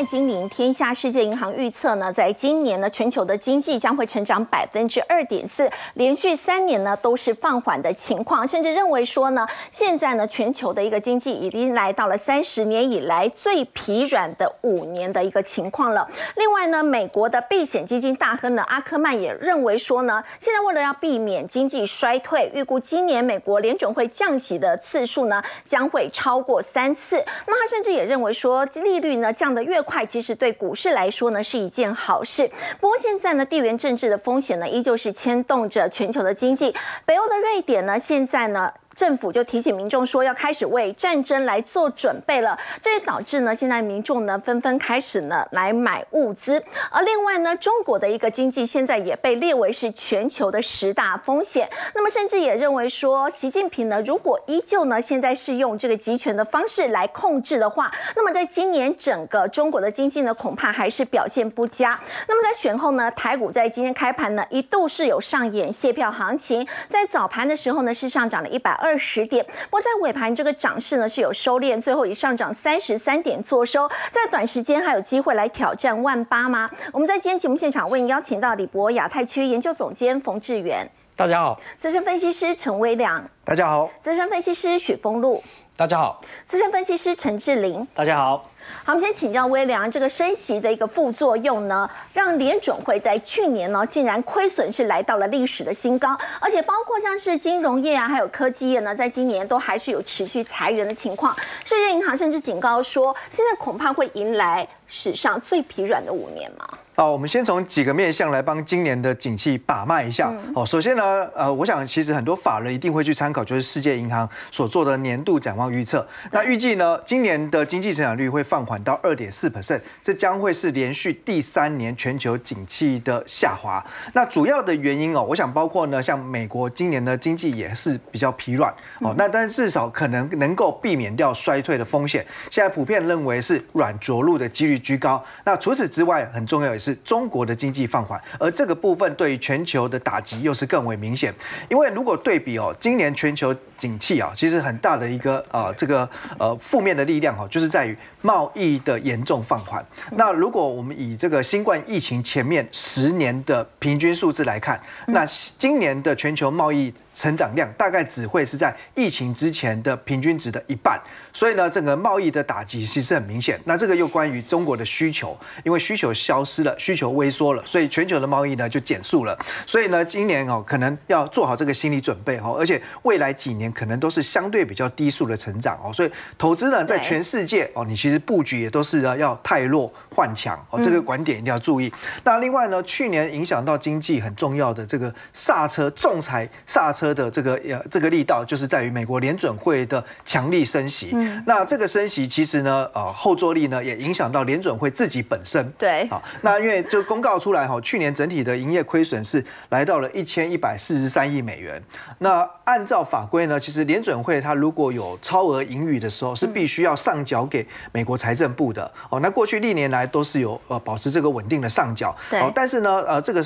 快精灵天下世界银行预测呢，在今年呢，全球的经济将会成长百分之二点四，连续三年呢都是放缓的情况，甚至认为说呢，现在呢全球的一个经济已经来到了三十年以来最疲软的五年的一个情况了。另外呢，美国的避险基金大亨呢阿科曼也认为说呢，现在为了要避免经济衰退，预估今年美国联准会降息的次数呢将会超过三次。那他甚至也认为说，利率呢降得越快，其实对股市来说呢是一件好事。不过现在呢，地缘政治的风险呢，依旧是牵动着全球的经济。北欧的瑞典呢，现在呢。政府就提醒民众说要开始为战争来做准备了，这也导致呢，现在民众呢纷纷开始呢来买物资。而另外呢，中国的一个经济现在也被列为是全球的十大风险。那么甚至也认为说，习近平呢如果依旧呢现在是用这个集权的方式来控制的话，那么在今年整个中国的经济呢恐怕还是表现不佳。那么在选后呢，台股在今天开盘呢一度是有上演卸票行情，在早盘的时候呢是上涨了一百二。二十点，不过在尾盘这个涨势呢是有收敛，最后以上涨三十三点做收，在短时间还有机会来挑战万八吗？我们在今天节目现场为您邀请到李博亚太区研究总监冯志远，大家好；资深分析师陈威良，大家好；资深分析师许峰路，大家好；资深分析师陈志玲，大家好。好，我们先请教威廉，这个升息的一个副作用呢，让联准会在去年呢，竟然亏损是来到了历史的新高，而且包括像是金融业啊，还有科技业呢，在今年都还是有持续裁员的情况。世界银行甚至警告说，现在恐怕会迎来史上最疲软的五年嘛。好，我们先从几个面向来帮今年的景气把脉一下。哦，首先呢，呃，我想其实很多法人一定会去参考，就是世界银行所做的年度展望预测。那预计呢，今年的经济成长率会放缓到二点四 percent，这将会是连续第三年全球景气的下滑。那主要的原因哦，我想包括呢，像美国今年的经济也是比较疲软哦。那但是至少可能能够避免掉衰退的风险。现在普遍认为是软着陆的几率居高。那除此之外，很重要也是。中国的经济放缓，而这个部分对于全球的打击又是更为明显。因为如果对比哦，今年全球景气啊，其实很大的一个呃这个呃负面的力量哦，就是在于贸易的严重放缓。那如果我们以这个新冠疫情前面十年的平均数字来看，那今年的全球贸易成长量大概只会是在疫情之前的平均值的一半。所以呢，整个贸易的打击其实很明显。那这个又关于中国的需求，因为需求消失了。需求萎缩了，所以全球的贸易呢就减速了。所以呢，今年哦可能要做好这个心理准备哦，而且未来几年可能都是相对比较低速的成长哦。所以投资呢，在全世界哦，你其实布局也都是要太弱换强哦，这个观点一定要注意。那另外呢，去年影响到经济很重要的这个刹车仲裁刹车的这个呃这个力道，就是在于美国联准会的强力升息。那这个升息其实呢，呃后坐力呢也影响到联准会自己本身。对，好，那因为就公告出来哈，去年整体的营业亏损是来到了一千一百四十三亿美元。那按照法规呢，其实联准会它如果有超额盈余的时候，是必须要上缴给美国财政部的。哦，那过去历年来都是有呃保持这个稳定的上缴。对。但是呢，呃，这个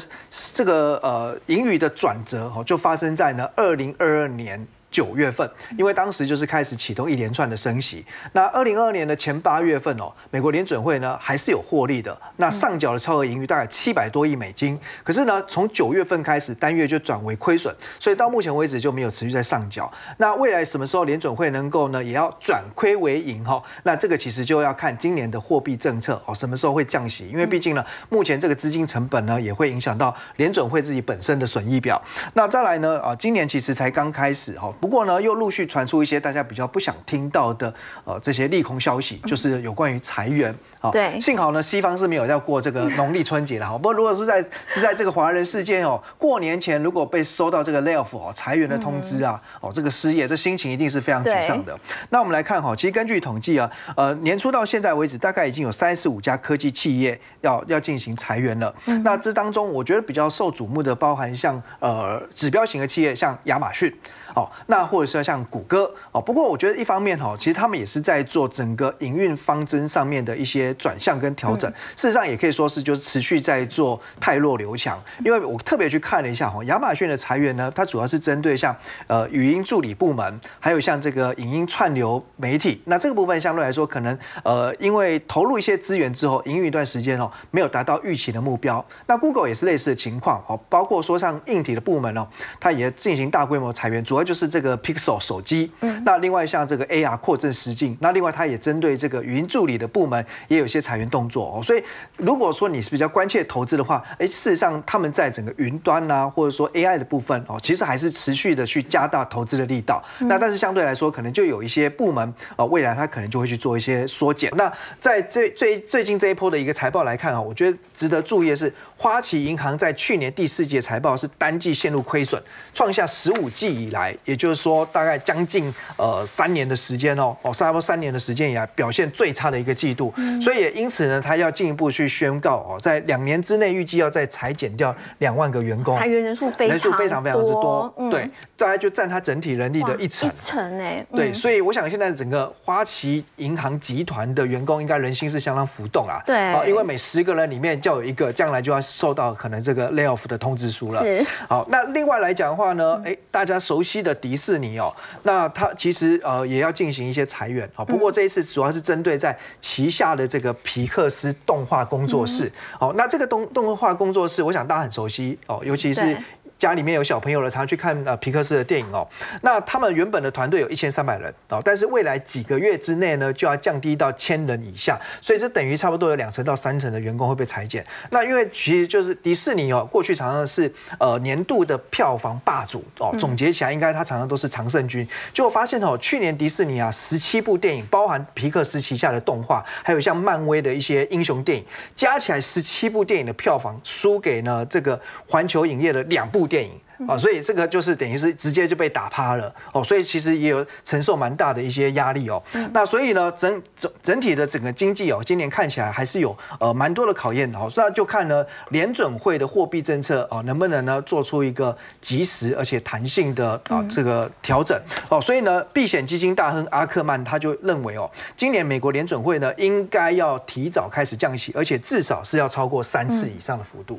这个呃盈余的转折哦，就发生在呢二零二二年。九月份，因为当时就是开始启动一连串的升息。那二零二二年的前八月份哦，美国联准会呢还是有获利的，那上缴的超额盈余大概七百多亿美金。可是呢，从九月份开始单月就转为亏损，所以到目前为止就没有持续在上缴。那未来什么时候联准会能够呢，也要转亏为盈哈？那这个其实就要看今年的货币政策哦，什么时候会降息？因为毕竟呢，目前这个资金成本呢也会影响到联准会自己本身的损益表。那再来呢，啊，今年其实才刚开始哈。不过呢，又陆续传出一些大家比较不想听到的呃这些利空消息，就是有关于裁员。对，幸好呢，西方是没有要过这个农历春节了哈。不过如果是在是在这个华人世界哦，过年前如果被收到这个 layoff 哦裁员的通知啊，哦这个失业，这心情一定是非常沮丧的。那我们来看哈，其实根据统计啊，呃年初到现在为止，大概已经有三十五家科技企业要要进行裁员了。那这当中，我觉得比较受瞩目的，包含像呃指标型的企业，像亚马逊。哦，那或者说像谷歌哦。不过我觉得一方面哈，其实他们也是在做整个营运方针上面的一些转向跟调整。事实上也可以说是就是持续在做泰弱留强。因为我特别去看了一下哈，亚马逊的裁员呢，它主要是针对像呃语音助理部门，还有像这个影音串流媒体。那这个部分相对来说，可能呃因为投入一些资源之后，营运一段时间哦，没有达到预期的目标。那 Google 也是类似的情况哦，包括说像硬体的部门哦，它也进行大规模裁员，主要就是这个 Pixel 手机。嗯。那另外像这个 AR 扩增实境，那另外它也针对这个语音助理的部门也有一些裁员动作哦。所以如果说你是比较关切投资的话，哎，事实上他们在整个云端呐，或者说 AI 的部分哦，其实还是持续的去加大投资的力道。那但是相对来说，可能就有一些部门啊，未来它可能就会去做一些缩减。那在这最最近这一波的一个财报来看啊，我觉得值得注意的是。花旗银行在去年第四季财报是单季陷入亏损，创下十五季以来，也就是说大概将近呃三年的时间哦，哦差不多三年的时间以来表现最差的一个季度，所以也因此呢，他要进一步去宣告哦，在两年之内预计要再裁减掉两万个员工，裁员人数非常人数非常非常之多，对，大概就占他整体人力的一成，一成哎，对，所以我想现在整个花旗银行集团的员工应该人心是相当浮动啊，对，因为每十个人里面就有一个将来就要。受到可能这个 layoff 的通知书了。是。好，那另外来讲的话呢，哎，大家熟悉的迪士尼哦，那它其实呃也要进行一些裁员啊。不过这一次主要是针对在旗下的这个皮克斯动画工作室。哦，那这个动动画工作室，我想大家很熟悉哦，尤其是。家里面有小朋友了，常去看呃皮克斯的电影哦。那他们原本的团队有一千三百人哦，但是未来几个月之内呢，就要降低到千人以下，所以这等于差不多有两成到三成的员工会被裁减。那因为其实就是迪士尼哦，过去常常是呃年度的票房霸主哦，总结起来应该它常常都是常胜军。结果发现哦，去年迪士尼啊十七部电影，包含皮克斯旗下的动画，还有像漫威的一些英雄电影，加起来十七部电影的票房输给呢这个环球影业的两部。电影啊，所以这个就是等于是直接就被打趴了哦，所以其实也有承受蛮大的一些压力哦。那所以呢，整整整体的整个经济哦，今年看起来还是有呃蛮多的考验的哦。那就看呢联准会的货币政策哦，能不能呢做出一个及时而且弹性的啊这个调整哦。所以呢，避险基金大亨阿克曼他就认为哦，今年美国联准会呢应该要提早开始降息，而且至少是要超过三次以上的幅度。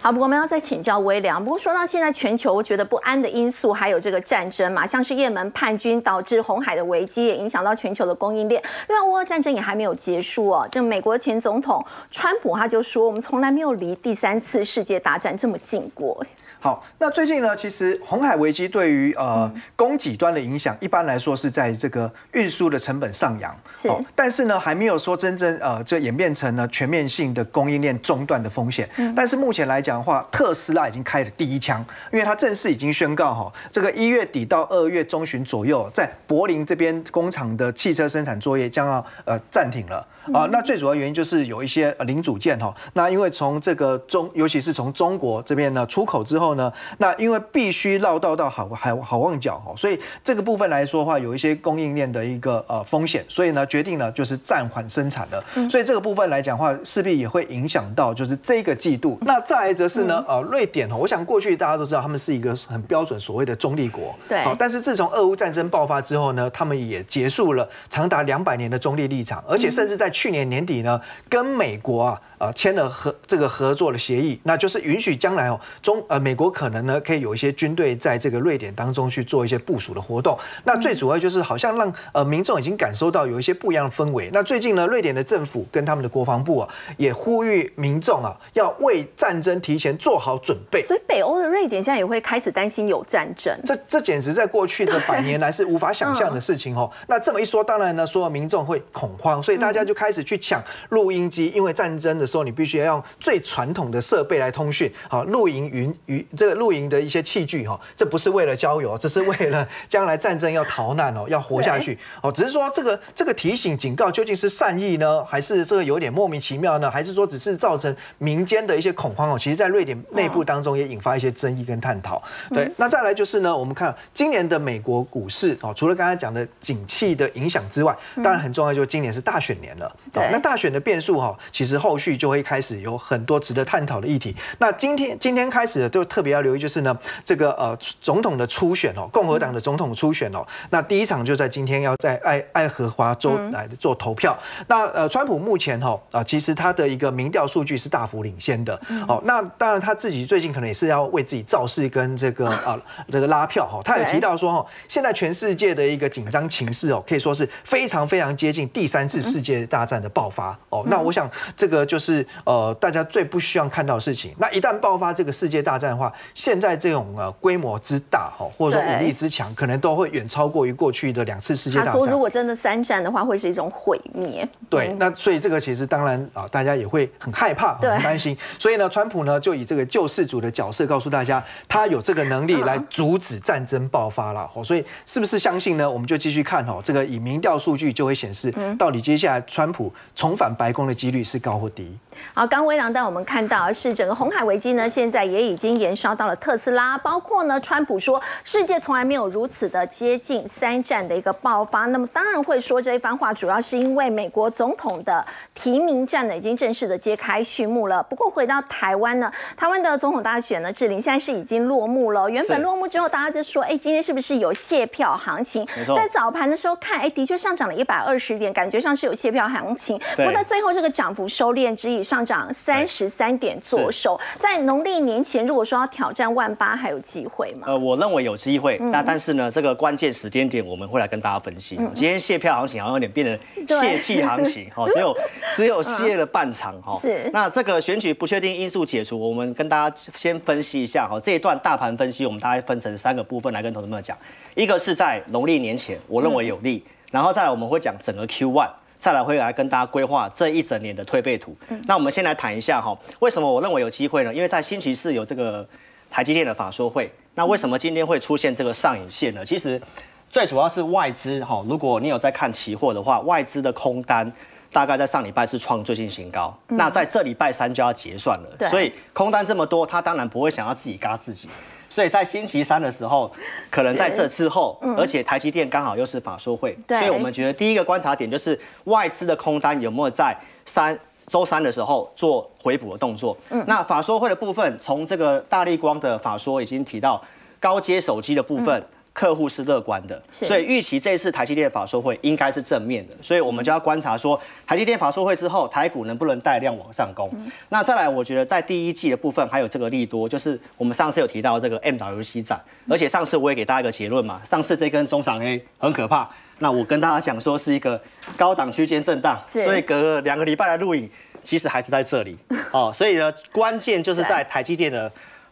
好，不过我们要再请教微良。不过说到现在，全球觉得不安的因素还有这个战争嘛，像是也门叛军导致红海的危机，也影响到全球的供应链。另外，俄乌战争也还没有结束哦。这美国前总统川普他就说，我们从来没有离第三次世界大战这么近过。好，那最近呢，其实红海危机对于呃供给端的影响，一般来说是在这个运输的成本上扬，是，但是呢，还没有说真正呃这演变成了全面性的供应链中断的风险。嗯，但是目前来讲的话，特斯拉已经开了第一枪，因为它正式已经宣告哈，这个一月底到二月中旬左右，在柏林这边工厂的汽车生产作业将要呃暂停了。啊，那最主要原因就是有一些零组件哈，那因为从这个中，尤其是从中国这边呢出口之后呢，那因为必须绕道到好好好望角哈，所以这个部分来说的话，有一些供应链的一个呃风险，所以呢决定呢就是暂缓生产了。所以这个部分来讲话，势必也会影响到就是这个季度。那再来则是呢，呃，瑞典哈，我想过去大家都知道他们是一个很标准所谓的中立国，对，好但是自从俄乌战争爆发之后呢，他们也结束了长达两百年的中立立场，而且甚至在去年年底呢，跟美国啊。呃，签了合这个合作的协议，那就是允许将来哦，中呃美国可能呢可以有一些军队在这个瑞典当中去做一些部署的活动。那最主要就是好像让呃民众已经感受到有一些不一样的氛围。那最近呢，瑞典的政府跟他们的国防部啊，也呼吁民众啊要为战争提前做好准备。所以北欧的瑞典现在也会开始担心有战争。这这简直在过去的百年来是无法想象的事情哦。那这么一说，当然呢，所有民众会恐慌，所以大家就开始去抢录音机，因为战争的。时候你必须要用最传统的设备来通讯，好，露营云云这个露营的一些器具哈，这不是为了郊游，只是为了 将来战争要逃难哦，要活下去哦。只是说这个这个提醒警告究竟是善意呢，还是这个有点莫名其妙呢？还是说只是造成民间的一些恐慌哦？其实，在瑞典内部当中也引发一些争议跟探讨。对，那再来就是呢，我们看今年的美国股市哦，除了刚才讲的景气的影响之外，当然很重要就是今年是大选年了。对，那大选的变数哈，其实后续。就会开始有很多值得探讨的议题。那今天今天开始的就特。特别要留意就是呢，这个呃总统的初选哦，共和党的总统初选哦，那第一场就在今天要在爱爱荷华州来做投票。那呃，川普目前哈啊，其实他的一个民调数据是大幅领先的。哦，那当然他自己最近可能也是要为自己造势跟这个 啊这个拉票哈。他也提到说哈，现在全世界的一个紧张情势哦，可以说是非常非常接近第三次世界大战的爆发哦。那我想这个就是呃大家最不希望看到的事情。那一旦爆发这个世界大战的话，现在这种呃规模之大哈，或者说武力之强，可能都会远超过于过去的两次世界大战。他说如果真的三战的话，会是一种毁灭。对，那所以这个其实当然啊，大家也会很害怕、很担心。所以呢，川普呢就以这个救世主的角色告诉大家，他有这个能力来阻止战争爆发了。哦，所以是不是相信呢？我们就继续看哦。这个以民调数据就会显示，到底接下来川普重返白宫的几率是高或低。好，刚微良带我们看到是整个红海危机呢，现在也已经延烧到了特斯拉，包括呢，川普说世界从来没有如此的接近三战的一个爆发。那么当然会说这一番话，主要是因为美国总统的提名战呢已经正式的揭开序幕了。不过回到台湾呢，台湾的总统大选呢，志玲现在是已经落幕了。原本落幕之后，大家就说，哎，今天是不是有卸票行情？在早盘的时候看，哎，的确上涨了一百二十点，感觉上是有卸票行情。不过在最后这个涨幅收敛之以。上涨三十三点，左手在农历年前，如果说要挑战万八，还有机会吗？呃，我认为有机会，那但是呢，这个关键时间点我们会来跟大家分析。今天卸票行情好像有点变成泄气行情，哈，只有只有泄了半场，哈。是。那这个选举不确定因素解除，我们跟大家先分析一下，哈，这一段大盘分析，我们大概分成三个部分来跟同学们讲。一个是在农历年前，我认为有利，然后再来我们会讲整个 Q one。再来会来跟大家规划这一整年的推背图。那我们先来谈一下哈，为什么我认为有机会呢？因为在星期四有这个台积电的法说会。那为什么今天会出现这个上影线呢？其实最主要是外资哈，如果你有在看期货的话，外资的空单大概在上礼拜是创最近新高。那在这礼拜三就要结算了，所以空单这么多，他当然不会想要自己嘎自己。所以在星期三的时候，可能在这之后，而且台积电刚好又是法说会，所以我们觉得第一个观察点就是外资的空单有没有在三周三的时候做回补的动作。那法说会的部分，从这个大力光的法说已经提到高阶手机的部分。客户是乐观的，所以预期这次台积电法说会应该是正面的，所以我们就要观察说台积电法说会之后，台股能不能带量往上攻。那再来，我觉得在第一季的部分还有这个利多，就是我们上次有提到这个 M 导游戏展，而且上次我也给大家一个结论嘛，上次这根中长 A 很可怕，那我跟大家讲说是一个高档区间震荡，所以隔两个礼拜的录影，其实还是在这里。哦，所以呢，关键就是在台积电的。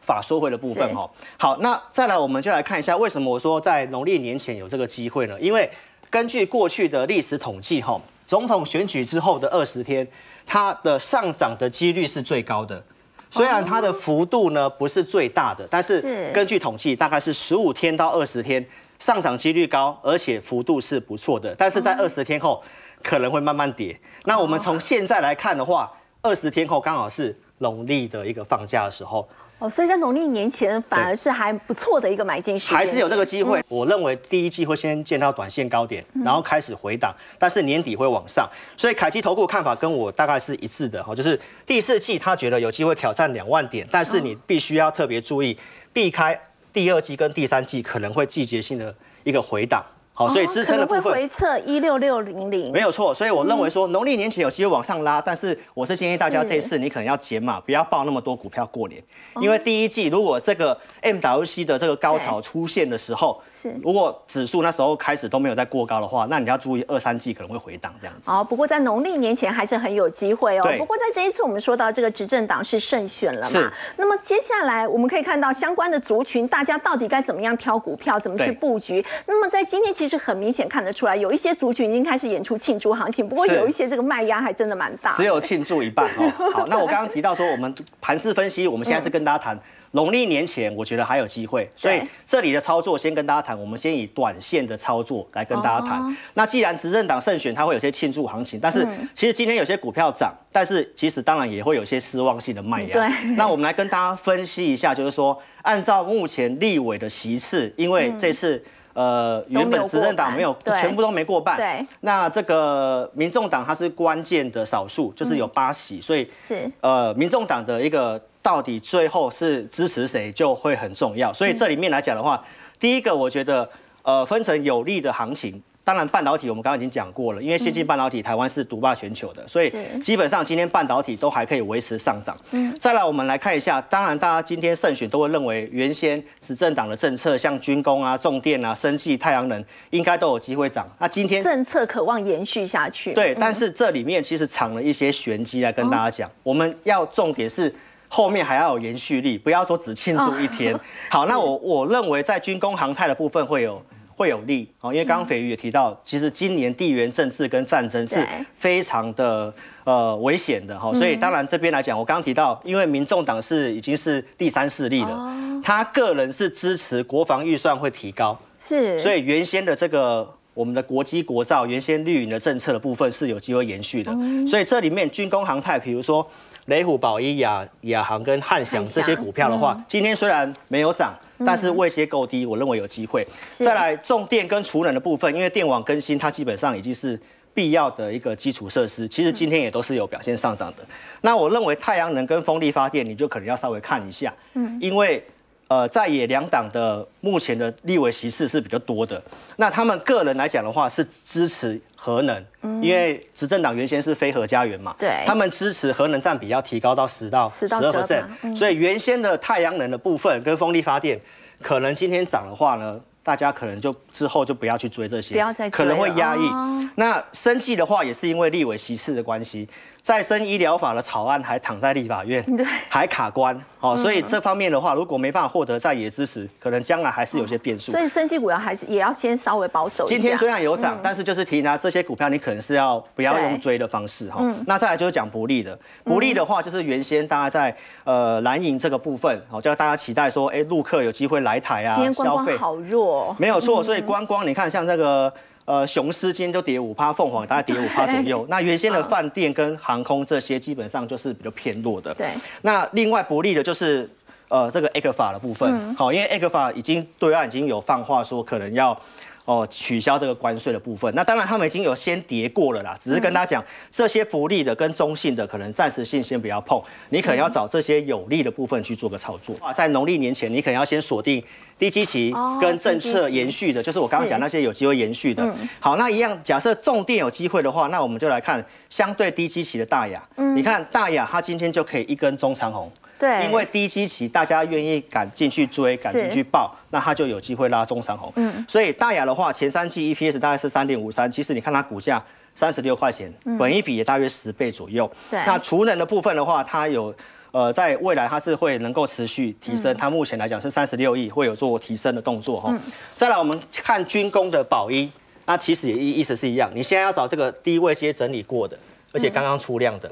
法收回的部分哈，好，那再来我们就来看一下，为什么我说在农历年前有这个机会呢？因为根据过去的历史统计哈，总统选举之后的二十天，它的上涨的几率是最高的。虽然它的幅度呢不是最大的，但是根据统计，大概是十五天到二十天上涨几率高，而且幅度是不错的。但是在二十天后可能会慢慢跌。那我们从现在来看的话，二十天后刚好是农历的一个放假的时候。哦，所以在农历年前反而是还不错的一个买进时还是有这个机会。我认为第一季会先见到短线高点，然后开始回档，但是年底会往上。所以凯基投顾看法跟我大概是一致的哈，就是第四季他觉得有机会挑战两万点，但是你必须要特别注意，避开第二季跟第三季可能会季节性的一个回档。好，所以支撑的部分回撤一六六零。零没有错，所以我认为说农历年前有机会往上拉，但是我是建议大家这一次你可能要减码，不要报那么多股票过年，因为第一季如果这个 MWC 的这个高潮出现的时候，是。如果指数那时候开始都没有再过高的话，那你要注意二三季可能会回档这样子。哦，不过在农历年前还是很有机会哦。不过在这一次我们说到这个执政党是胜选了嘛，那么接下来我们可以看到相关的族群，大家到底该怎么样挑股票，怎么去布局？那么在今天其实很明显看得出来，有一些族群已经开始演出庆祝行情，不过有一些这个卖压还真的蛮大。只有庆祝一半哦。好，那我刚刚提到说，我们盘势分析，我们现在是跟大家谈农历年前，我觉得还有机会。所以这里的操作先跟大家谈，我们先以短线的操作来跟大家谈。那既然执政党胜选，它会有些庆祝行情，但是其实今天有些股票涨，但是其实当然也会有些失望性的卖压。对。那我们来跟大家分析一下，就是说按照目前立委的席次，因为这次。呃，原本执政党没有全部都没过半，对。那这个民众党它是关键的少数，就是有八席，所以是呃，民众党的一个到底最后是支持谁就会很重要。所以这里面来讲的话，第一个我觉得呃分成有利的行情。当然，半导体我们刚刚已经讲过了，因为先进半导体台湾是独霸全球的，所以基本上今天半导体都还可以维持上涨。嗯，再来我们来看一下，当然大家今天胜选都会认为原先执政党的政策，像军工啊、重电啊、生技、太阳能，应该都有机会涨。那今天政策渴望延续下去。对，但是这里面其实藏了一些玄机来跟大家讲，我们要重点是后面还要有延续力，不要说只庆祝一天。好，那我我认为在军工航太的部分会有。会有利。哦，因为刚刚斐鱼也提到，其实今年地缘政治跟战争是非常的呃危险的。哈，所以当然这边来讲，我刚刚提到，因为民众党是已经是第三势力了，他个人是支持国防预算会提高，是，所以原先的这个我们的国机国造原先绿营的政策的部分是有机会延续的，所以这里面军工航太，比如说雷虎、宝一、亚亚航跟汉翔这些股票的话，今天虽然没有涨。但是位阶够低，我认为有机会。再来重电跟储能的部分，因为电网更新它基本上已经是必要的一个基础设施，其实今天也都是有表现上涨的。那我认为太阳能跟风力发电，你就可能要稍微看一下，嗯，因为。呃，在野两党的目前的立委席次是比较多的。那他们个人来讲的话，是支持核能，因为执政党原先是非核家园嘛，对，他们支持核能占比要提高到十到十二 percent。所以原先的太阳能的部分跟风力发电，可能今天涨的话呢？大家可能就之后就不要去追这些，不要再可能会压抑。那生计的话，也是因为立委席次的关系，再生医疗法的草案还躺在立法院，对，还卡关。哦，所以这方面的话，如果没办法获得在野支持，可能将来还是有些变数。所以生计股要还是也要先稍微保守一下。今天虽然有涨，但是就是提醒大家，这些股票你可能是要不要用追的方式哈。那再来就是讲不利的，不利的话就是原先大家在呃蓝营这个部分，哦，叫大家期待说，哎，陆客有机会来台啊，消费好弱。没有错，所以观光你看，像这个呃雄狮今天就跌五趴，凤凰大概跌五趴左右。那原先的饭店跟航空这些基本上就是比较偏弱的。对。那另外不利的就是呃这个 A 克法的部分，好，因为 A 克法已经对岸已经有放话说可能要。哦，取消这个关税的部分，那当然他们已经有先跌过了啦，只是跟大家讲，这些不利的跟中性的可能暂时性先不要碰，你可能要找这些有利的部分去做个操作啊。在农历年前，你可能要先锁定低基期跟政策延续的，就是我刚刚讲那些有机会延续的。好，那一样，假设重电有机会的话，那我们就来看相对低基期的大雅。你看大雅，它今天就可以一根中长红。对，因为低基期大家愿意赶进去追，赶进去报，那它就有机会拉中长红。嗯，所以大雅的话，前三季 EPS 大概是三点五三，其实你看它股价三十六块钱，本一比也大约十倍左右。对，那储能的部分的话，它有呃，在未来它是会能够持续提升，它目前来讲是三十六亿，会有做提升的动作哈。再来我们看军工的宝一，那其实也意意思是一样，你现在要找这个低位接整理过的，而且刚刚出量的。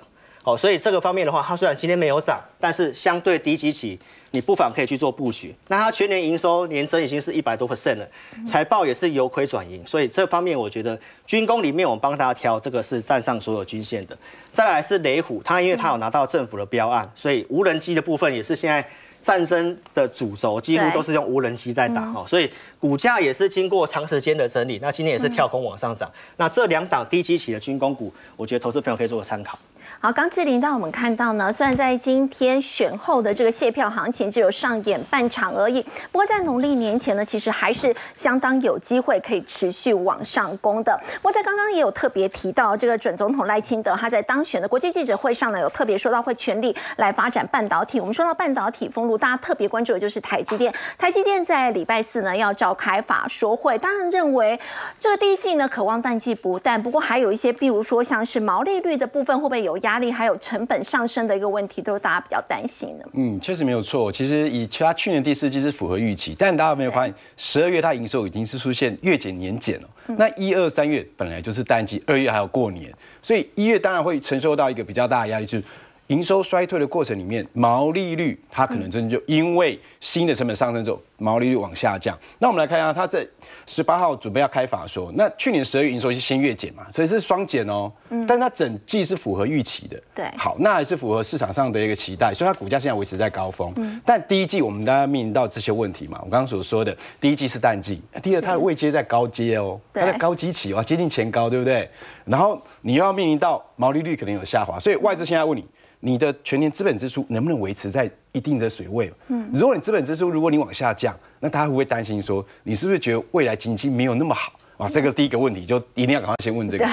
哦，所以这个方面的话，它虽然今天没有涨，但是相对低基期，你不妨可以去做布局。那它全年营收年增已经是一百多 percent 了，财报也是由亏转盈，所以这方面我觉得军工里面我们帮大家挑这个是站上所有均线的。再来是雷虎，它因为它有拿到政府的标案，所以无人机的部分也是现在战争的主轴，几乎都是用无人机在打哈，所以股价也是经过长时间的整理，那今天也是跳空往上涨。那这两档低基企的军工股，我觉得投资朋友可以做个参考。好，刚志林，当我们看到呢，虽然在今天选后的这个卸票行情只有上演半场而已，不过在农历年前呢，其实还是相当有机会可以持续往上攻的。不过在刚刚也有特别提到，这个准总统赖清德他在当选的国际记者会上呢，有特别说到会全力来发展半导体。我们说到半导体封路，大家特别关注的就是台积电。台积电在礼拜四呢要召开法说会，当然认为这个第一季呢渴望淡季不淡，不过还有一些，比如说像是毛利率的部分会不会有？压力还有成本上升的一个问题，都是大家比较担心的。嗯，确实没有错。其实以其他去年第四季是符合预期，但大家有没有发现，十二月它营收已经是出现月减年减了。那一二三月本来就是淡季，二月还有过年，所以一月当然会承受到一个比较大的压力，就是。营收衰退的过程里面，毛利率它可能真的就因为新的成本上升之后，毛利率往下降。那我们来看一下，它在十八号准备要开法说，那去年十二月营收是先月减嘛，所以是双减哦。嗯。但它整季是符合预期的。对。好，那还是符合市场上的一个期待，所以它股价现在维持在高峰。嗯。但第一季我们大家面临到这些问题嘛，我刚刚所说的，第一季是淡季，第二它的位阶在高阶哦，它在高基期哦，接近前高，对不对？然后你又要面临到毛利率可能有下滑，所以外资现在问你。你的全年资本支出能不能维持在一定的水位？嗯，如果你资本支出如果你往下降，那大家会不会担心说，你是不是觉得未来经济没有那么好？啊，这个是第一个问题，就一定要赶快先问这个。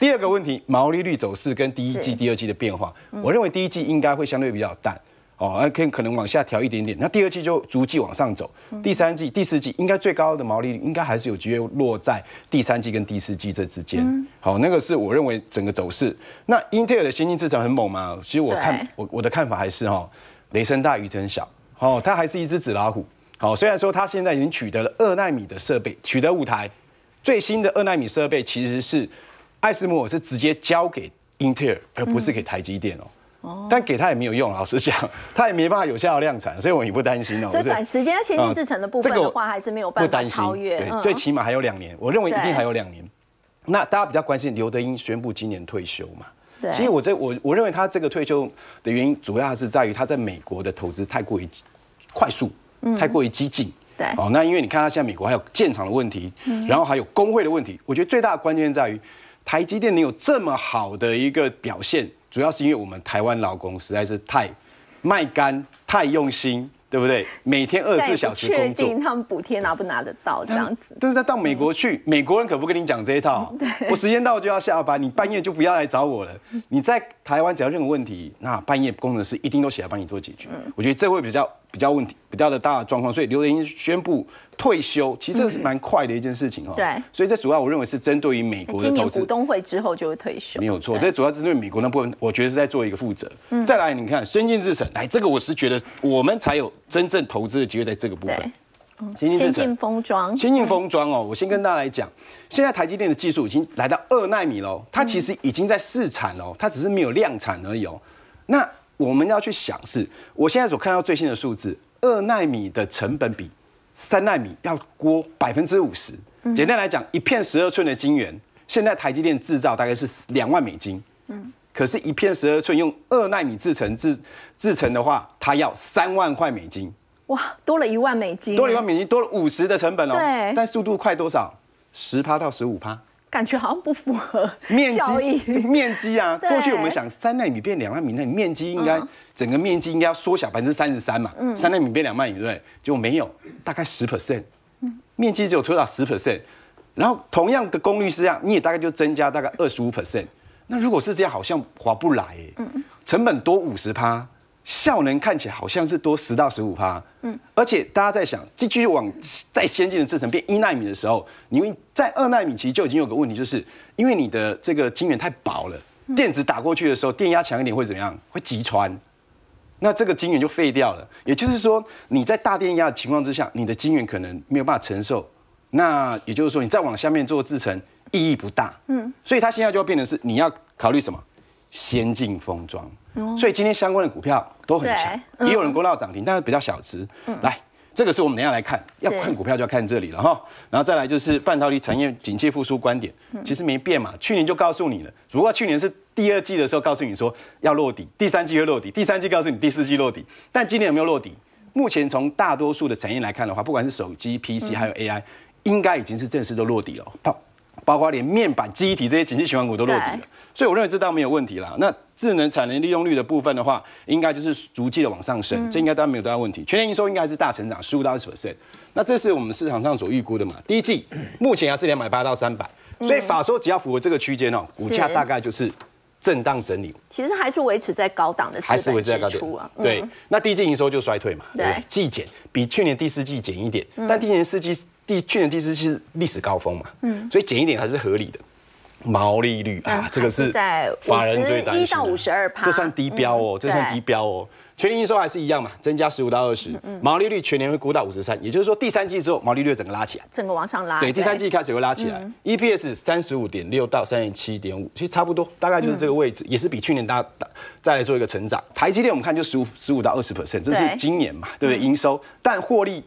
第二个问题，毛利率走势跟第一季、第二季的变化，我认为第一季应该会相对比较淡。哦，那可可能往下调一点点，那第二季就逐季往上走，第三季、第四季应该最高的毛利率应该还是有机会落在第三季跟第四季这之间。好，那个是我认为整个走势。那英特尔的先进制程很猛嘛？其实我看我我的看法还是哈，雷声大雨声小。哦，它还是一只纸老虎。好，虽然说它现在已经取得了二纳米的设备，取得五台最新的二纳米设备，其实是艾斯摩尔是直接交给英特尔，而不是给台积电哦。但给他也没有用，老实讲，他也没办法有效的量产，所以我也不担心哦。所以短时间先进制成的部分的话，还是没有办法超越。对，最起码还有两年，我认为一定还有两年。那大家比较关心刘德英宣布今年退休嘛？对。其实我这我我认为他这个退休的原因，主要是在于他在美国的投资太过于快速，太过于激进。对。哦，那因为你看他现在美国还有建厂的问题，然后还有工会的问题，我觉得最大的关键在于台积电能有这么好的一个表现。主要是因为我们台湾老公实在是太卖干、太用心，对不对？每天二十四小时工作，确定他们补贴拿不拿得到这样子。但是他到美国去，美国人可不跟你讲这一套。我时间到就要下班，你半夜就不要来找我了。你在台湾只要任何问题，那半夜工程师一定都起来帮你做解决。我觉得这会比较。比较问题比较的大的状况，所以刘德英宣布退休，其实这是蛮快的一件事情哦。对，所以这主要我认为是针对于美国的投资。股东会之后就会退休，没有错。这主要针对美国那部分，我觉得是在做一个负责。再来，你看先进制程，来这个我是觉得我们才有真正投资的机会在这个部分。先进封装，先进封装哦，我先跟大家来讲，现在台积电的技术已经来到二纳米喽，它其实已经在试产喽，它只是没有量产而已哦。那我们要去想是，我现在所看到最新的数字，二纳米的成本比三纳米要多百分之五十。简单来讲，一片十二寸的晶圆，现在台积电制造大概是两万美金。嗯，可是，一片十二寸用二纳米制成制制成的话，它要三万块美金。哇，多了一万美金，多了一万美金，多了五十的成本哦。对，但速度快多少？十趴到十五趴。感觉好像不符合面积，面积啊！过去我们想三纳米变两纳米，那你面积应该整个面积应该要缩小百分之三十三嘛？三纳米变两纳米，对不对？结果没有，大概十 percent，面积只有缩到十 percent。然后同样的功率是这样，你也大概就增加大概二十五 percent。那如果是这样，好像划不来，成本多五十趴。效能看起来好像是多十到十五趴，嗯，而且大家在想，继续往再先进的制程变一纳米的时候，你会在二纳米其实就已经有个问题，就是因为你的这个晶圆太薄了，电子打过去的时候，电压强一点会怎么样？会击穿，那这个晶圆就废掉了。也就是说，你在大电压的情况之下，你的晶圆可能没有办法承受。那也就是说，你再往下面做制程意义不大，嗯，所以它现在就要变成是你要考虑什么？先进封装。所以今天相关的股票都很强，也有人攻到涨停，但是比较小值。来，这个是我们等下来看，要看股票就要看这里了哈。然后再来就是半导体产业景气复苏观点，其实没变嘛。去年就告诉你了，不过去年是第二季的时候告诉你说要落底，第三季会落底，第三季告诉你第四季落底。但今年有没有落底？目前从大多数的产业来看的话，不管是手机、PC 还有 AI，应该已经是正式都落底了。包包括连面板、记忆体这些景气循环股都落底了。所以我认为这倒没有问题啦。那智能产能利用率的部分的话，应该就是逐季的往上升，这应该当然没有多大问题。全年营收应该还是大成长，十五到二十 percent。那这是我们市场上所预估的嘛？第一季 目前还是两百八到三百，所以法说只要符合这个区间哦，股价大概就是震荡整理。其实还是维持在高档的，还是维持在高档啊。对，那第一季营收就衰退嘛，对，季减比去年第四季减一点，但第年四季第去年第四季是历史高峰嘛，嗯，所以减一点还是合理的。毛利率啊，这个是在法人最担心一到五十二趴，这算低标哦，这算低标哦。全年营收还是一样嘛，增加十五到二十，毛利率全年会估到五十三，也就是说第三季之后毛利率整个拉起来，整个往上拉。对，第三季开始会拉起来，EPS 三十五点六到三十七点五，其实差不多，大概就是这个位置，也是比去年大再来做一个成长。台积电我们看就十五十五到二十 percent，这是今年嘛，对不对？营收，但获利。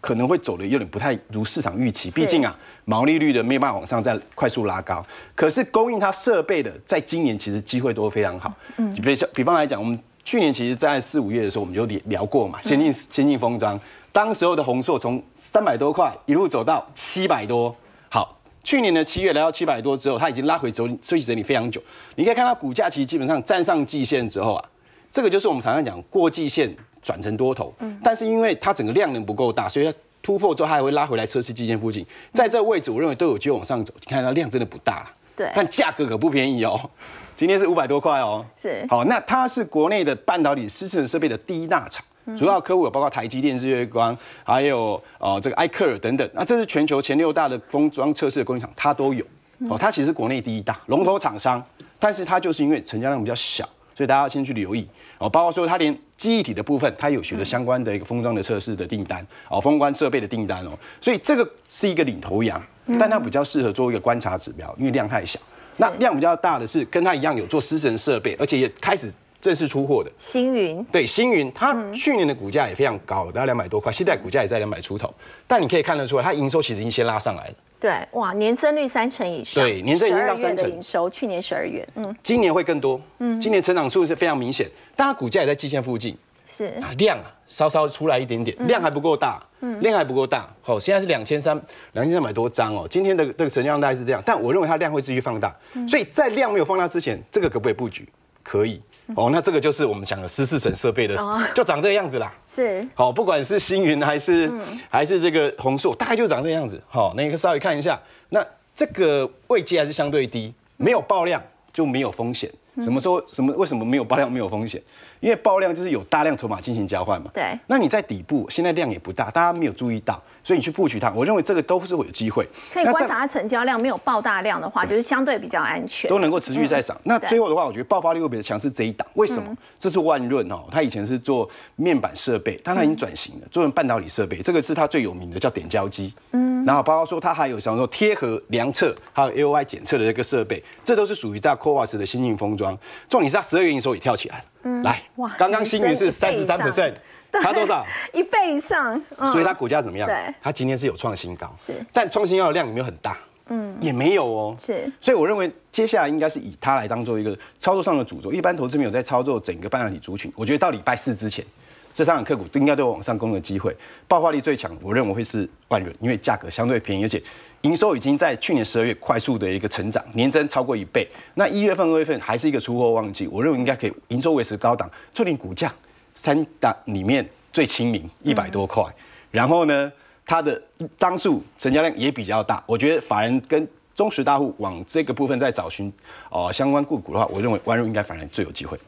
可能会走的有点不太如市场预期，毕竟啊，毛利率的没有办法往上再快速拉高。可是供应它设备的，在今年其实机会都非常好。嗯，比如比方来讲，我们去年其实，在四五月的时候，我们就聊过嘛，先进先进封装，当时候的红硕从三百多块一路走到七百多。好，去年的七月来到七百多之后，它已经拉回走休息整理非常久。你可以看到股价其实基本上站上季线之后啊，这个就是我们常常讲过季线转成多头，但是因为它整个量能不够大，所以它突破之后它还会拉回来测试季线附近，在这个位置我认为都有机会往上走。你看它量真的不大，对但价格可不便宜哦，今天是五百多块哦。是好，那它是国内的半导体湿式设备的第一大厂。主要客户有包括台积电、日月光，还有呃这个艾克尔等等。那这是全球前六大的封装测试的供应厂，它都有。哦，它其实是国内第一大龙头厂商，但是它就是因为成交量比较小，所以大家要先去留意。哦，包括说它连记忆体的部分，它有许多相关的一个封装的测试的订单，哦，封关设备的订单哦。所以这个是一个领头羊，但它比较适合做一个观察指标，因为量太小。那量比较大的是跟它一样有做湿神设备，而且也开始正式出货的。星云对，星云它去年的股价也非常高，大概两百多块，现在股价也在两百出头。但你可以看得出来，它营收其实已经先拉上来了。对哇，年增率三成以上，对年增已经到三成的营收，去年十二月，嗯，今年会更多，嗯。今年成长数是非常明显，但它股价也在季线附近，是。啊量啊稍稍出来一点点，量还不够大，嗯。量还不够大。好，现在是两千三两千三百多张哦，今天的这个成交量大概是这样，但我认为它量会继续放大，所以在量没有放大之前，这个可不可以布局？可以。哦，那这个就是我们讲的十四层设备的，就长这个样子啦。是好，不管是星云还是、还是这个红树，大概就长这个样子。好，那个稍微看一下，那这个位阶还是相对低，没有爆量就没有风险。什么时候什么为什么没有爆量没有风险？因为爆量就是有大量筹码进行交换嘛。对那你在底部，现在量也不大，大家没有注意到，所以你去布局它，我认为这个都是会有机会。可以观察它成交量没有爆大量的话，就是相对比较安全。都能够持续在涨。那最后的话，我觉得爆发力会比较强是这一档，为什么？这是万润哦，它以前是做面板设备，但它已经转型了，做成半导体设备。这个是它最有名的，叫点胶机。嗯，然后包括说它还有像说贴合量测，还有 AOI 检测的这个设备，这都是属于在 CoWAS 的先进封装。重点是它十二月营收也跳起来了。来哇，刚刚星云是三十三 percent，对它多少？一倍以上，嗯所以它股价怎么样？对它今天是有创新高，是但创新高的量有没有很大？嗯，也没有哦。是所以我认为接下来应该是以它来当做一个操作上的主轴。一般投资没有在操作整个半导体族群，我觉得到礼拜四之前，这三档个股都应该都有往上攻的机会。爆发力最强，我认为会是万润，因为价格相对便宜，而且营收已经在去年十二月快速的一个成长，年增超过一倍。那一月份、二月份还是一个出货旺季，我认为应该可以营收维持高档，就连股价三档里面最亲民，一百多块。然后呢，它的张数成交量也比较大，我觉得法人跟中实大户往这个部分在找寻哦、相关个股的话，我认为万润应该反而最有机会。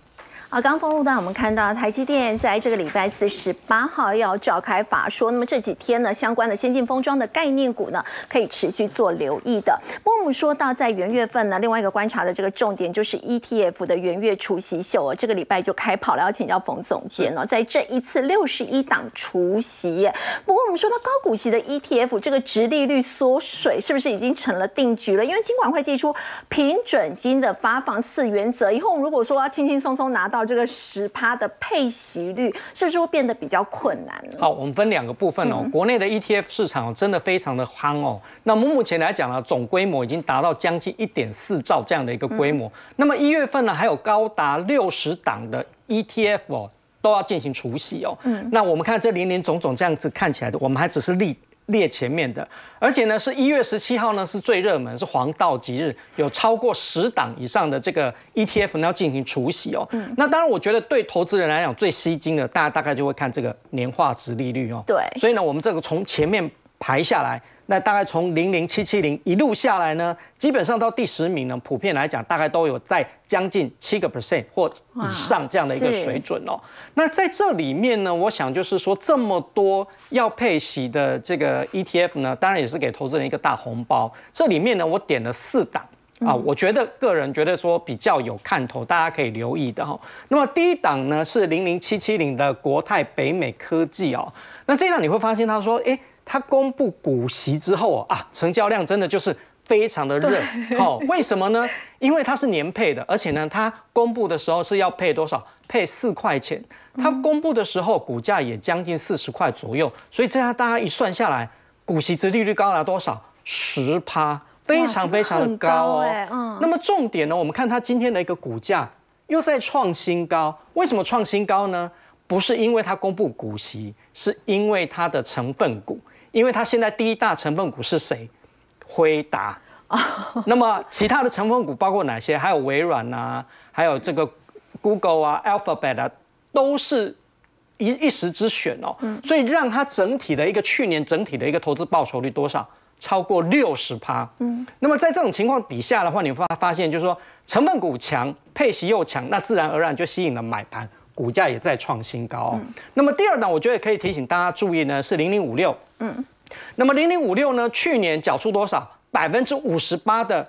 好，刚封路段我们看到台积电在这个礼拜四十八号要召开法说，那么这几天呢，相关的先进封装的概念股呢，可以持续做留意的。不过我们说到在元月份呢，另外一个观察的这个重点就是 ETF 的元月除夕秀哦，这个礼拜就开跑了，要请教冯总监哦，在这一次六十一档除夕。不过我们说到高股息的 ETF，这个殖利率缩水是不是已经成了定局了？因为金管会寄出平准金的发放四原则，以后如果说要轻轻松松拿到这个十趴的配息率，是不是会变得比较困难呢？好，我们分两个部分哦。国内的 ETF 市场真的非常的夯哦。那么目前来讲呢，总规模已经达到将近一点四兆这样的一个规模。那么一月份呢，还有高达六十档的 ETF 哦，都要进行除息哦。嗯，那我们看这林林总总这样子看起来的，我们还只是列列前面的，而且呢是一月十七号呢是最热门，是黄道吉日，有超过十档以上的这个 ETF 呢要进行除息哦。那当然，我觉得对投资人来讲最吸睛的，大家大概就会看这个年化值利率哦。对所以呢，我们这个从前面排下来，那大概从零零七七零一路下来呢，基本上到第十名呢，普遍来讲大概都有在将近七个 percent 或以上这样的一个水准哦。那在这里面呢，我想就是说这么多要配息的这个 ETF 呢，当然也是给投资人一个大红包。这里面呢，我点了四档。啊，我觉得个人觉得说比较有看头，大家可以留意的哈。那么第一档呢是零零七七零的国泰北美科技哦。那这一档你会发现，他说，哎，他公布股息之后啊，啊，成交量真的就是非常的热。好、为什么呢？因为它是年配的，而且呢，它公布的时候是要配多少？配四块钱。它公布的时候股价也将近四十块左右，所以这样大家一算下来，股息值利率高达多少？十趴，非常非常的高哦。那么重点呢，我们看它今天的一个股价又在创新高，为什么创新高呢？不是因为它公布股息，是因为它的成分股，因为它现在第一大成分股是谁？辉达。那么其他的成分股包括哪些？还有微软呐、还有这个 Google 啊、Alphabet 啊，都是一一时之选哦。所以让它整体的一个去年整体的一个投资报酬率多少？超过六十趴。嗯，那么在这种情况底下的话，你发发现就是说成分股强，配息又强，那自然而然就吸引了买盘，股价也在创新高。那么第二档，我觉得可以提醒大家注意呢，是零零五六。嗯，那么零零五六呢，去年缴出多少？百分之五十八的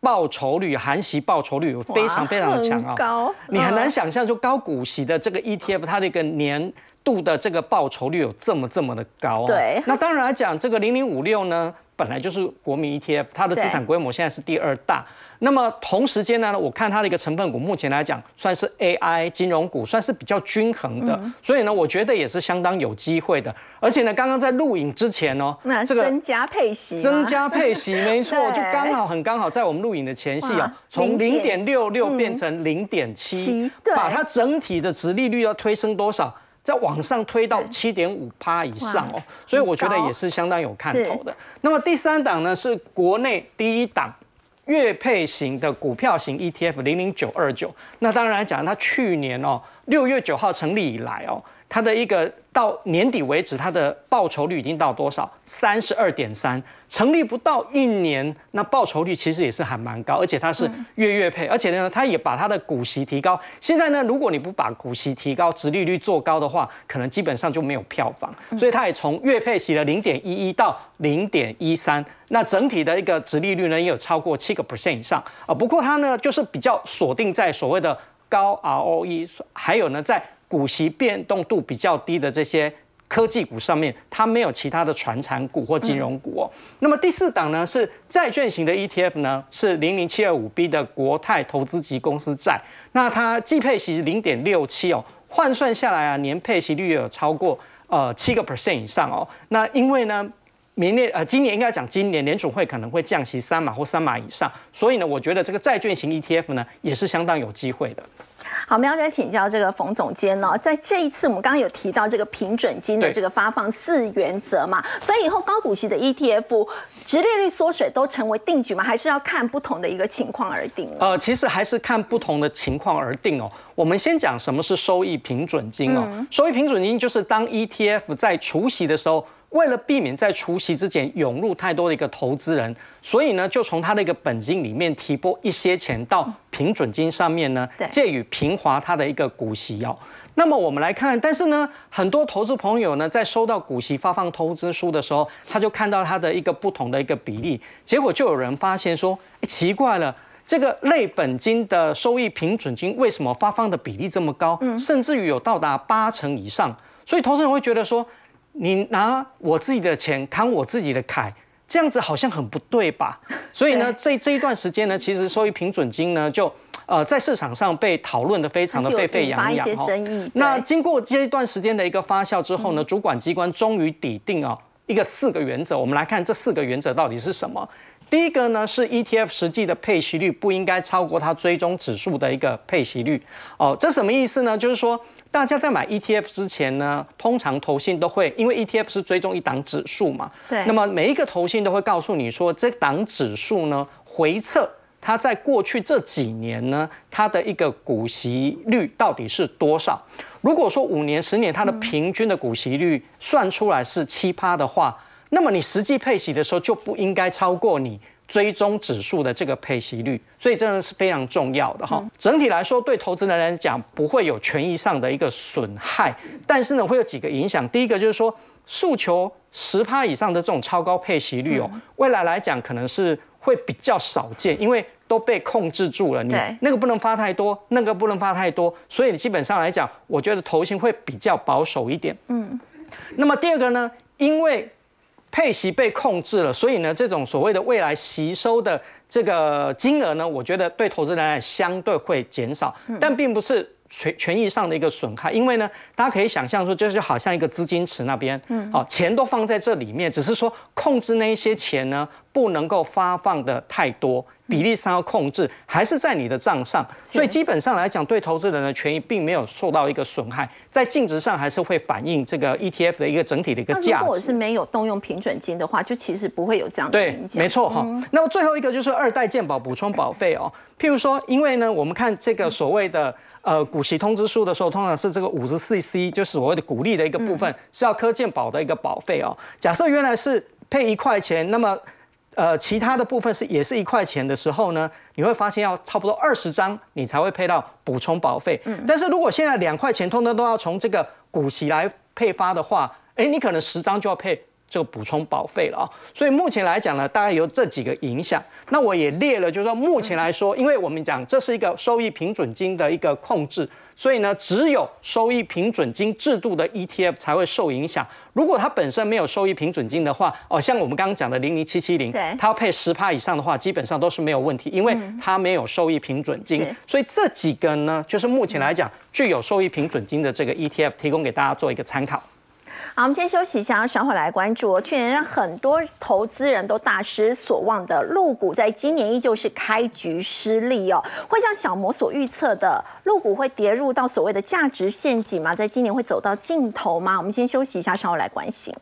报酬率，含息报酬率非常非常的强啊。高，你很难想象，就高股息的这个 ETF，它的一个年度的这个报酬率有这么这么的高。对。那当然来讲，这个零零五六呢。本来就是国民 ETF，它的资产规模现在是第二大。那么同时间呢，我看它的一个成分股，目前来讲算是 AI 金融股，算是比较均衡的。所以呢，我觉得也是相当有机会的。而且呢，刚刚在录影之前哦，那这个增加配息，增加配息，没错，就刚好很刚好在我们录影的前夕哦，从零点六六变成零点七，把它整体的值利率要推升多少？在往上推到七点五趴以上哦，所以我觉得也是相当有看头的。那么第三档呢，是国内第一档月配型的股票型 ETF 零零九二九。那当然讲，它去年哦六月九号成立以来哦。它的一个到年底为止，它的报酬率已经到多少？三十二点三，成立不到一年，那报酬率其实也是还蛮高，而且它是月月配，而且呢，它也把它的股息提高。现在呢，如果你不把股息提高，殖利率做高的话，可能基本上就没有票房。所以它也从月配息的零点一一到零点一三，那整体的一个殖利率呢，也有超过七个 percent 以上啊。不过它呢，就是比较锁定在所谓的高 ROE，还有呢，在股息变动度比较低的这些科技股上面，它没有其他的传产股或金融股哦。那么第四档呢是债券型的 ETF 呢，是零零七二五 B 的国泰投资级公司债。那它季配息是零点六七哦，换算下来啊，年配息率有超过呃七个 percent 以上哦。那因为呢，明年呃今年应该讲今年联储会可能会降息三码或三码以上，所以呢，我觉得这个债券型 ETF 呢也是相当有机会的。好，我们要再请教这个冯总监哦，在这一次我们刚刚有提到这个平准金的这个发放四原则嘛，所以以后高股息的 ETF 直利率缩水都成为定局吗？还是要看不同的一个情况而定？呃，其实还是看不同的情况而定哦。我们先讲什么是收益平准金哦，收益平准金就是当 ETF 在除息的时候。为了避免在除夕之前涌入太多的一个投资人，所以呢，就从他的一个本金里面提拨一些钱到平准金上面呢，借以平滑他的一个股息哦。那么我们来看，但是呢，很多投资朋友呢，在收到股息发放通知书的时候，他就看到他的一个不同的一个比例，结果就有人发现说，哎，奇怪了，这个类本金的收益平准金为什么发放的比例这么高，甚至于有到达八成以上？所以投资人会觉得说。你拿我自己的钱扛我自己的凯，这样子好像很不对吧？所以呢，这这一段时间呢，其实收益平准金呢，就呃在市场上被讨论的非常的沸沸扬扬哈。那经过这一段时间的一个发酵之后呢，主管机关终于拟定啊一个四个原则。我们来看这四个原则到底是什么。第一个呢是 ETF 实际的配息率不应该超过它追踪指数的一个配息率。哦，这什么意思呢？就是说。大家在买 ETF 之前呢，通常投信都会，因为 ETF 是追踪一档指数嘛，对。那么每一个投信都会告诉你说，这档指数呢回测它在过去这几年呢，它的一个股息率到底是多少？如果说五年、十年它的平均的股息率算出来是七趴的话，那么你实际配息的时候就不应该超过你。追踪指数的这个配息率，所以真的是非常重要的哈。整体来说，对投资人来讲不会有权益上的一个损害，但是呢，会有几个影响。第一个就是说，诉求十趴以上的这种超高配息率哦，未来来讲可能是会比较少见，因为都被控制住了。你那个不能发太多，那个不能发太多，所以你基本上来讲，我觉得投信会比较保守一点。嗯。那么第二个呢，因为配息被控制了，所以呢，这种所谓的未来吸收的这个金额呢，我觉得对投资人来相对会减少，但并不是权权益上的一个损害，因为呢，大家可以想象说，就是好像一个资金池那边，嗯，好，钱都放在这里面，只是说控制那一些钱呢，不能够发放的太多。比例上要控制，还是在你的账上，所以基本上来讲，对投资人的权益并没有受到一个损害，在净值上还是会反映这个 ETF 的一个整体的一个价值。如果是没有动用平准金的话，就其实不会有这样的影响。没错哈。那么最后一个就是二代健保补充保费哦，譬如说，因为呢，我们看这个所谓的呃股息通知书的时候，通常是这个五十四 C，就是所谓的股利的一个部分，是要科健保的一个保费哦。假设原来是配一块钱，那么呃其他的部分是也是一块钱的时候呢，你会发现要差不多二十张你才会配到补充保费。但是如果现在两块钱通通都要从这个股息来配发的话，哎，你可能十张就要配。这个补充保费了啊，所以目前来讲呢，大概有这几个影响。那我也列了，就是说目前来说，因为我们讲这是一个收益平准金的一个控制，所以呢，只有收益平准金制度的 ETF 才会受影响。如果它本身没有收益平准金的话，哦，像我们刚刚讲的零零七七零，它要配十趴以上的话，基本上都是没有问题，因为它没有收益平准金。所以这几个呢，就是目前来讲具有收益平准金的这个 ETF，提供给大家做一个参考。好，我们先休息一下，稍后来关注。去年让很多投资人都大失所望的陆股，在今年依旧是开局失利哦。会像小魔所预测的，陆股会跌入到所谓的价值陷阱吗？在今年会走到尽头吗？我们先休息一下，稍后来关心。